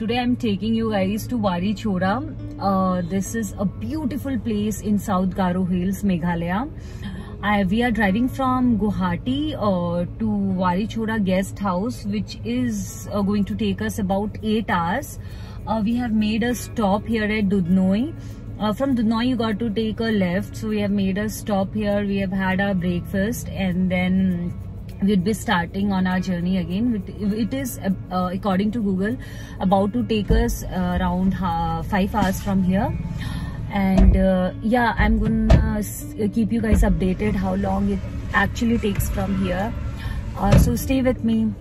Today I'm taking you guys to Wari Chora. Uh, this is a beautiful place in South Garo Hills, Meghalaya. I, we are driving from Guwahati uh, to Wari Chora guest house which is uh, going to take us about 8 hours. Uh, we have made a stop here at Dudhnoi. Uh, from Dudhnoi you got to take a left so we have made a stop here. We have had our breakfast and then we'd be starting on our journey again. It, is uh, according to google about to take us uh, around uh, five hours from here. And uh, yeah i'm gonna keep you guys updated how long it actually takes from here. Uh, so stay with me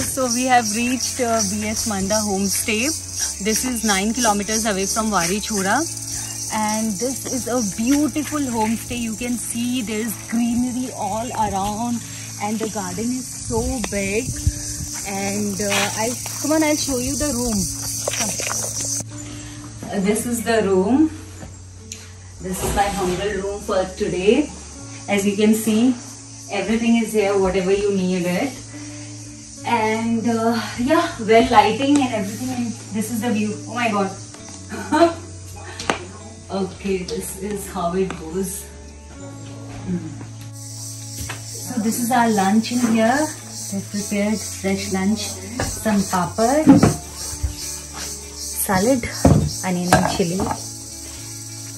So we have reached uh, BS Manda homestay. This is 9 kilometers away from Wari Chora. And this is a beautiful homestay. You can see there's greenery all around and the garden is so big. And uh, I'll, come on, I'll show you the room. Uh, this is the room. This is my humble room for today. As you can see, everything is here, whatever you need it and uh, yeah well lighting and everything and this is the view. Oh my god. Okay this is how it goes. Mm. so this is our lunch in here. We've prepared fresh lunch some papad salad onion and chili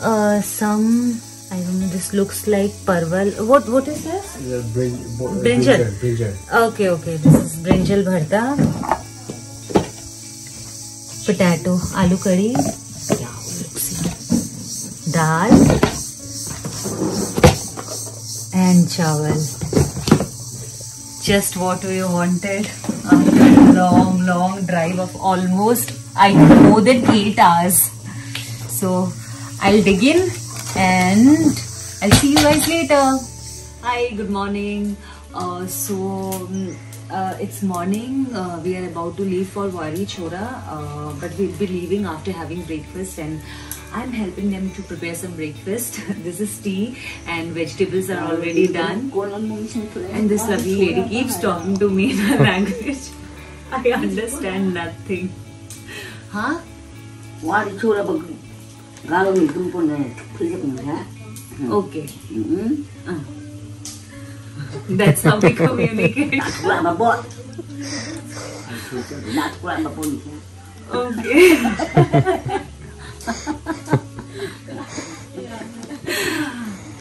uh, some I don't know. This looks like parval. What what is this? Brin uh, Brinjal. Brinjal. Okay, okay. This is brinjal bharta. Potato, aloo curry. Dal. And chawal. Just what we wanted after a long, long drive of almost, I more than 8 hours. So, I'll dig in and I'll see you guys later. Hi, good morning. Uh, so mm, uh, it's morning. Uh, we are about to leave for Wari Chora, uh, but we'll be leaving after having breakfast and. I'm helping them to prepare some breakfast. this is tea and vegetables are already done. And this lovely lady keeps talking to me in her language. I understand nothing. Huh? Wari Chora Bagri. காலம் பொண்ணு okay That's how we communicate. it. Not grab a. Okay.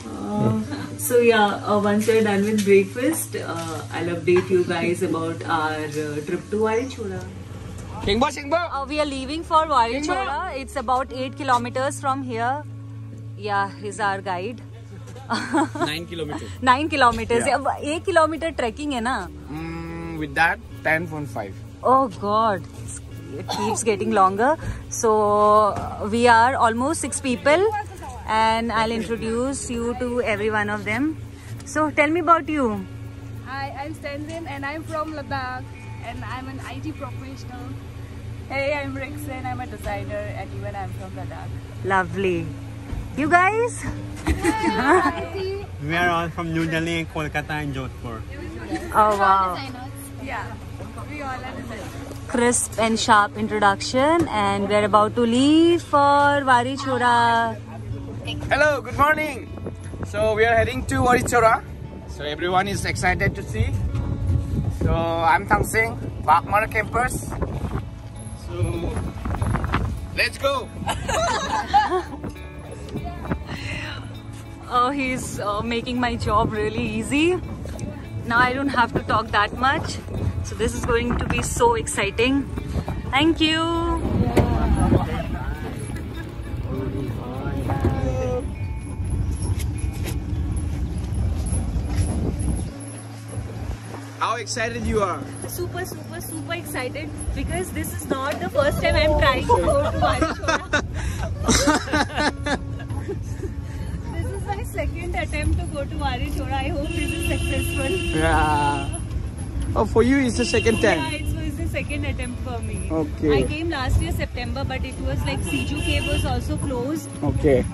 Uh, so yeah uh, once we're done with breakfast uh, i'll update you guys about our uh, trip to Wari Chora. Uh, we are leaving for Wari Chora. It's about 8 kilometers from here. Yeah, he's our guide. Nine kilometers. Nine kilometers. Yeah. एक kilometre trekking है na? With that ten point five it keeps getting longer so uh, we are almost six people and i'll introduce you to every one of them so tell me about you hi i'm Stenzin and i'm from ladakh and i'm an it professional Hey, I'm Rigzin, I'm a designer and even I'm from Ladakh. Lovely. You guys? We are all from New Delhi, Kolkata, and Jodhpur. Oh wow. Yeah, we all are designers. Crisp and sharp introduction, and we're about to leave for Wari Chora. Hello, good morning. So we are heading to Wari Chora. So everyone is excited to see. So I'm Thang Singh, Bakmar campus. Let's go. Oh, he's uh, making my job really easy. Now I don't have to talk that much. So this is going to be so exciting. Thank you. How excited you are. super super super excited because this is not the first time I'm trying to go to Wari Chora. this is my second attempt to go to Wari Chora. I hope this is successful. Yeah. Oh, for you, it's the second Yeah, time. it was the second attempt for me. Okay. I came last year September, but it was like Siju Cave was also closed, Okay.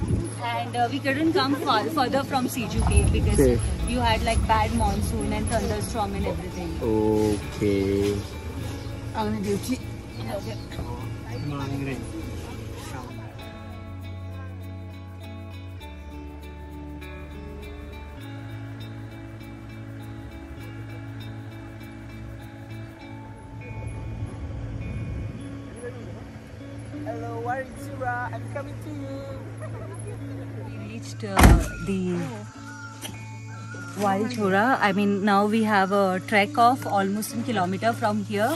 And uh, we couldn't come far, further from Siju Cave because Okay. you had like bad monsoon and thunderstorm and everything. Okay. Ang duty. Morning rin. Hello, Wari Chora. I'm coming to you. Reached uh, the Wari Chora. I mean, now we have a trek of almost a kilometer from here,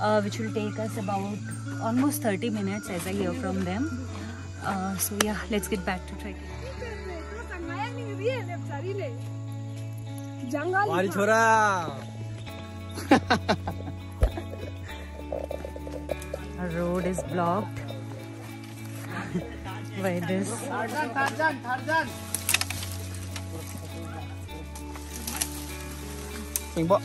uh, which will take us about almost 30 minutes as I hear from them. Uh, so yeah, let's get back to trekking. Wari Chora! Our road is blocked by this. Tingbo. Wow,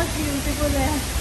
बहुत beautiful है.